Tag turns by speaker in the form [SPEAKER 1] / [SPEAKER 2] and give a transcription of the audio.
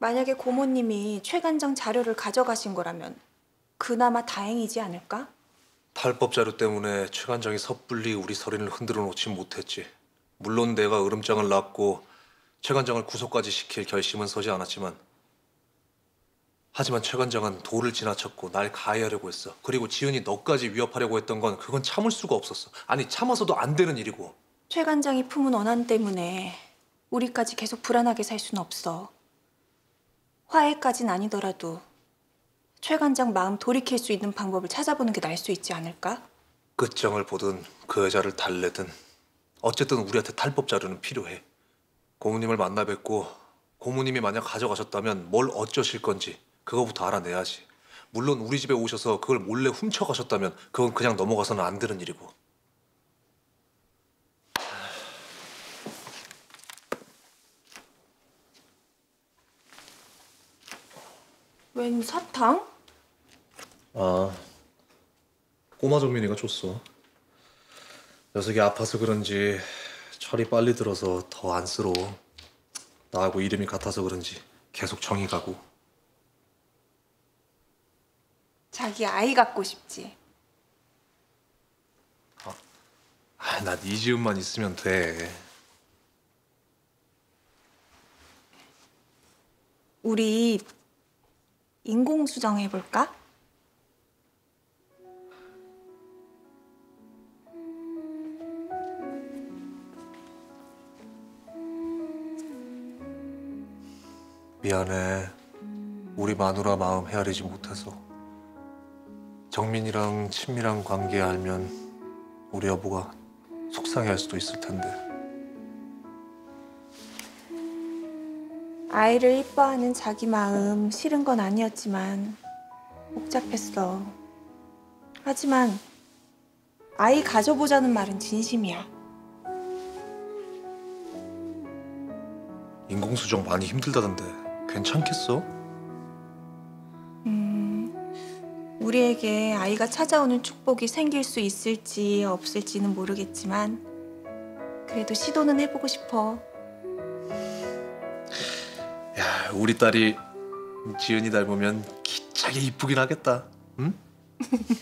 [SPEAKER 1] 만약에 고모님이 최관장 자료를 가져가신 거라면 그나마 다행이지 않을까?
[SPEAKER 2] 탈법 자료 때문에 최관장이 섣불리 우리 서린을 흔들어 놓지 못했지. 물론 내가 으름장을 놨고 최관장을 구속까지 시킬 결심은 서지 않았지만 하지만 최관장은 도를 지나쳤고 날 가해하려고 했어. 그리고 지은이 너까지 위협하려고 했던 건 그건 참을 수가 없었어. 아니 참아서도 안 되는 일이고.
[SPEAKER 1] 최관장이 품은 원한 때문에 우리까지 계속 불안하게 살 수는 없어. 화해까진 아니더라도 최 관장 마음 돌이킬 수 있는 방법을 찾아보는 게 나을 수 있지 않을까?
[SPEAKER 2] 끝장을 보든 그 여자를 달래든 어쨌든 우리한테 탈법 자료는 필요해. 고모님을 만나 뵙고 고모님이 만약 가져가셨다면 뭘 어쩌실 건지 그거부터 알아내야지. 물론 우리 집에 오셔서 그걸 몰래 훔쳐가셨다면 그건 그냥 넘어가서는 안 되는 일이고.
[SPEAKER 1] 웬 사탕?
[SPEAKER 2] 아, 꼬마 정민이가 줬어. 녀석이 아파서 그런지 철이 빨리 들어서 더 안쓰러워. 나하고 이름이 같아서 그런지 계속 정이 가고.
[SPEAKER 1] 자기 아이 갖고 싶지.
[SPEAKER 2] 아, 난 이지음만 있으면 돼.
[SPEAKER 1] 우리 인공수정 해볼까?
[SPEAKER 2] 미안해. 우리 마누라 마음 헤아리지 못해서. 정민이랑 친밀한 관계 알면 우리 여보가 속상해할 수도 있을 텐데.
[SPEAKER 1] 아이를 이뻐하는 자기 마음 싫은 건 아니었지만 복잡했어. 하지만 아이 가져보자는 말은 진심이야.
[SPEAKER 2] 인공수정 많이 힘들다던데 괜찮겠어?
[SPEAKER 1] 음, 우리에게 아이가 찾아오는 축복이 생길 수 있을지 없을지는 모르겠지만 그래도 시도는 해보고 싶어.
[SPEAKER 2] 야, 우리 딸이 지은이 닮으면 기차게 이쁘긴 하겠다. 응?